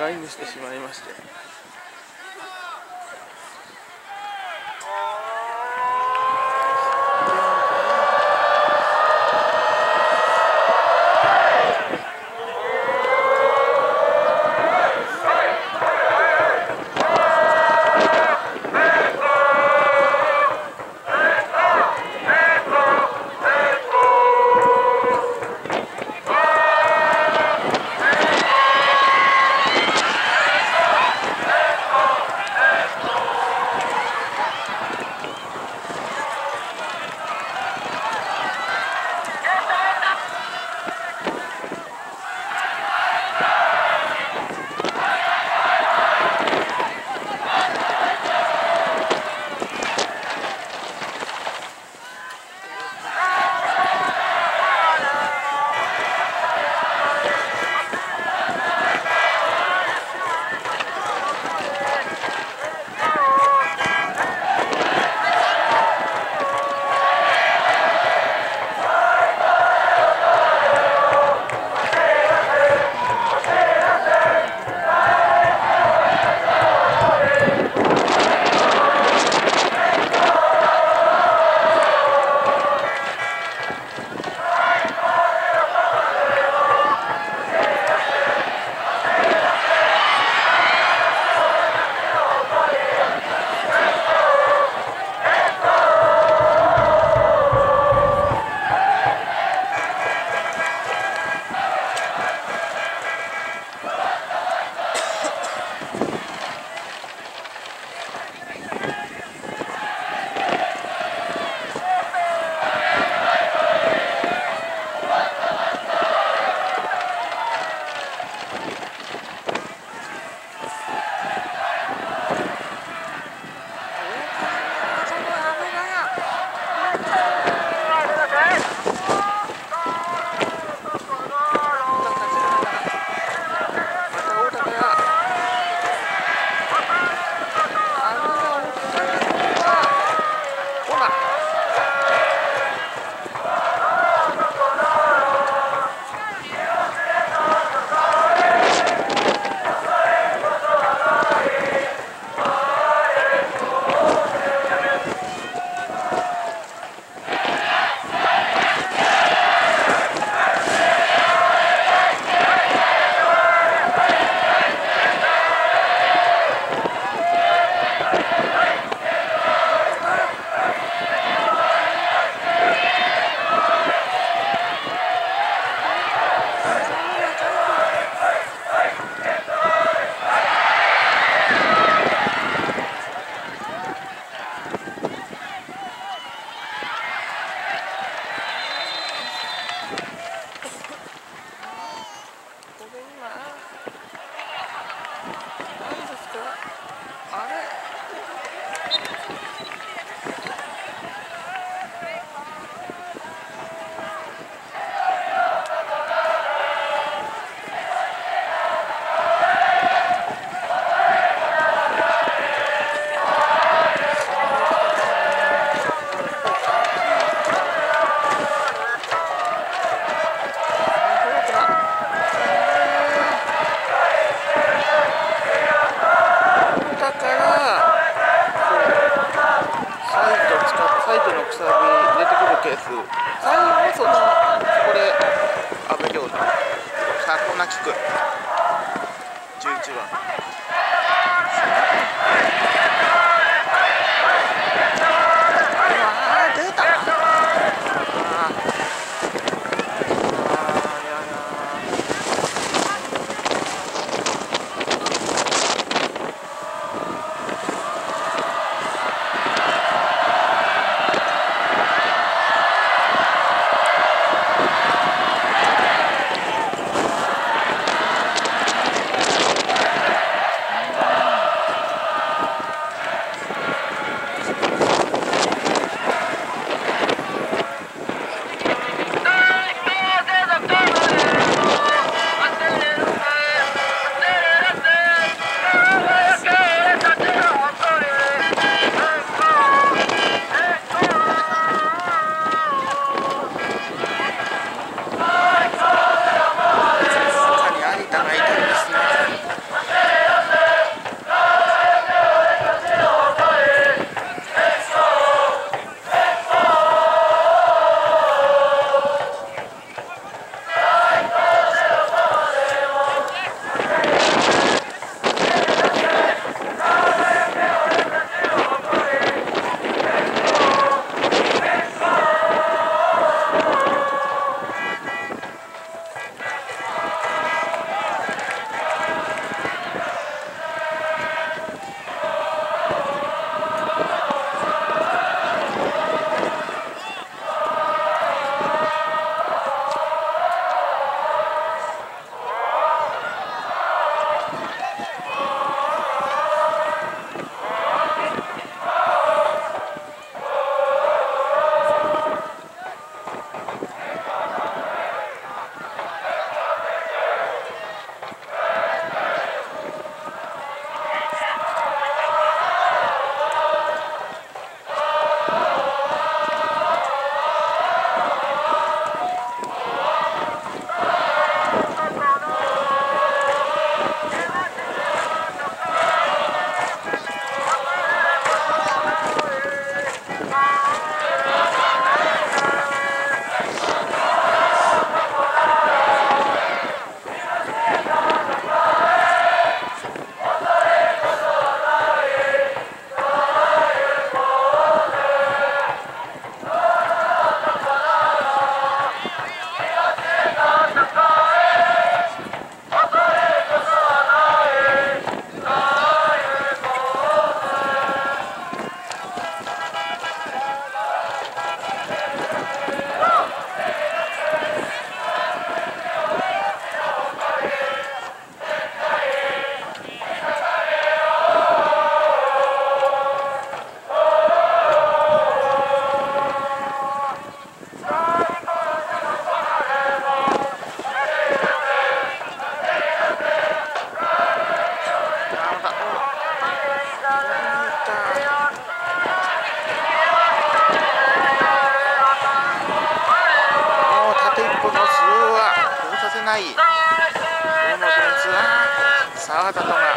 ラインにしてしまいまして。沢田とが。ミ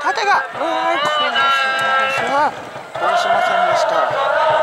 縦が。うんこの選手はしませんでした。